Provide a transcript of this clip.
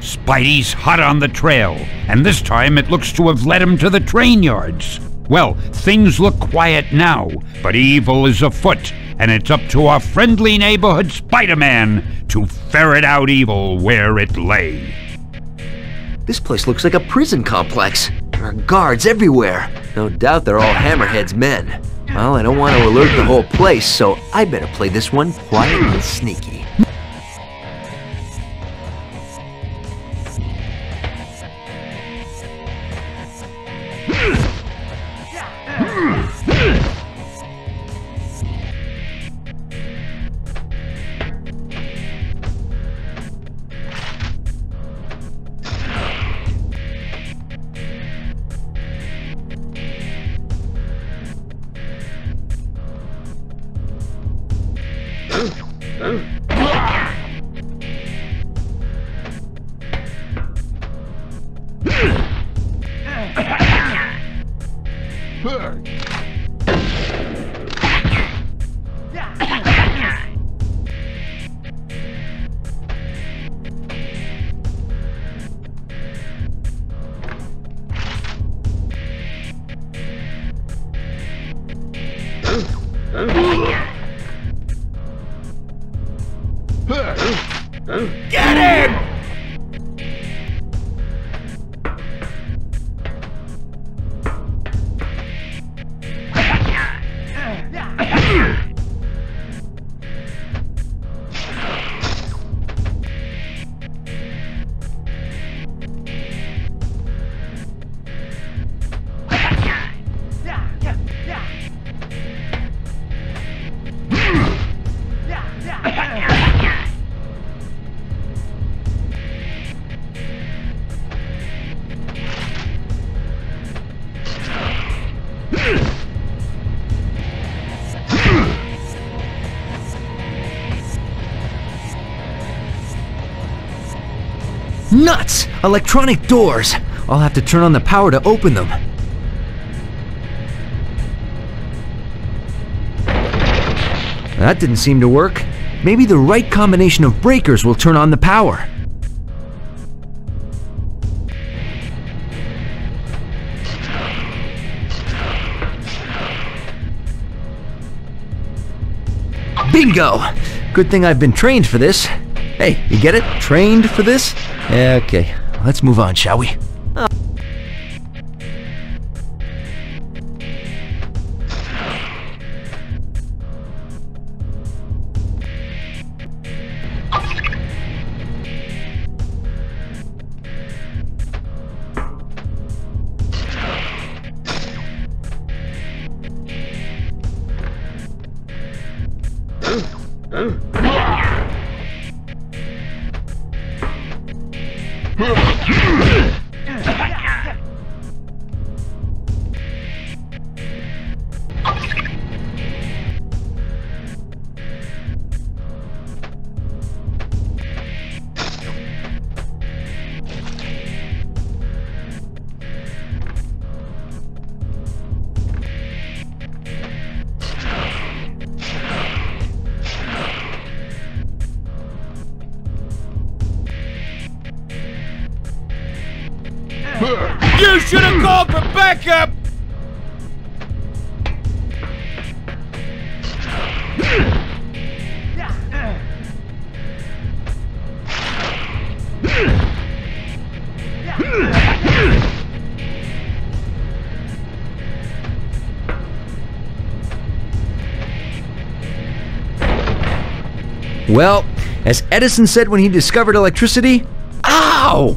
Spidey's hot on the trail, and this time it looks to have led him to the train yards. Well, things look quiet now, but evil is afoot, and it's up to our friendly neighborhood Spider Man to ferret out evil where it lay. This place looks like a prison complex. There are guards everywhere. No doubt they're all Hammerhead's men. Well, I don't want to alert the whole place, so I better play this one quiet and sneaky. Huh? Get him! Nuts! Electronic doors! I'll have to turn on the power to open them. That didn't seem to work. Maybe the right combination of breakers will turn on the power. Bingo! Good thing I've been trained for this. Hey, you get it? Trained for this? Okay, let's move on, shall we? Yeah! You should have called for backup! Well, as Edison said when he discovered electricity, ow!